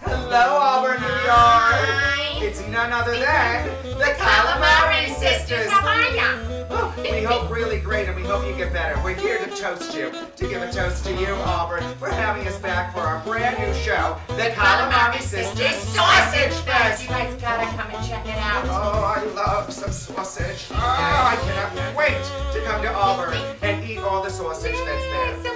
Hello, Auburn, New York. It's none other than the Calamari Sisters. How are ya? Oh, we hope really great and we hope you get better. We're here to toast you, to give a toast to you, Auburn, for having us back for our brand new show, the Calamari Sisters Sausage Fest. You guys gotta come and check it out. Oh, I love some sausage. Oh, I cannot wait to come to Auburn and eat all the sausage that's there.